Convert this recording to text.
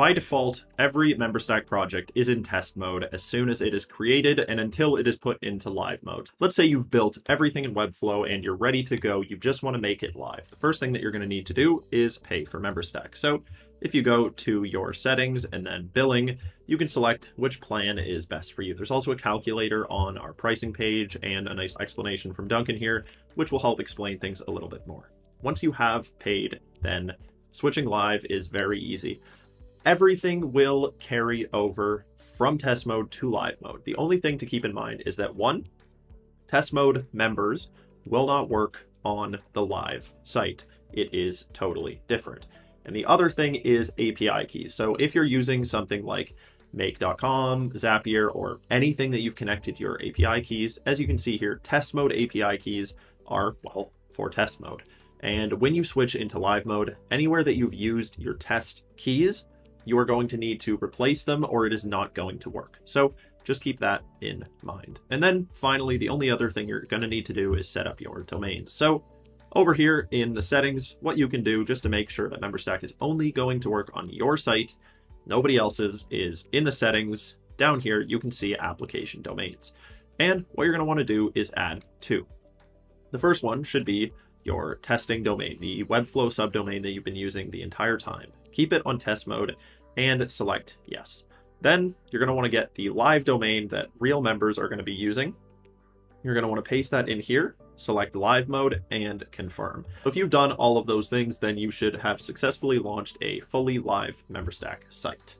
By default, every MemberStack project is in test mode as soon as it is created and until it is put into live mode. Let's say you've built everything in Webflow and you're ready to go, you just want to make it live. The first thing that you're going to need to do is pay for MemberStack. So if you go to your settings and then billing, you can select which plan is best for you. There's also a calculator on our pricing page and a nice explanation from Duncan here, which will help explain things a little bit more. Once you have paid, then switching live is very easy everything will carry over from test mode to live mode. The only thing to keep in mind is that one, test mode members will not work on the live site. It is totally different. And the other thing is API keys. So if you're using something like make.com, Zapier, or anything that you've connected your API keys, as you can see here, test mode API keys are, well, for test mode. And when you switch into live mode, anywhere that you've used your test keys you are going to need to replace them or it is not going to work. So just keep that in mind. And then finally, the only other thing you're going to need to do is set up your domain. So over here in the settings, what you can do just to make sure that MemberStack is only going to work on your site, nobody else's, is in the settings down here, you can see application domains. And what you're going to want to do is add two. The first one should be your testing domain, the Webflow subdomain that you've been using the entire time. Keep it on test mode and select yes. Then you're going to want to get the live domain that real members are going to be using. You're going to want to paste that in here, select live mode, and confirm. If you've done all of those things, then you should have successfully launched a fully live MemberStack site.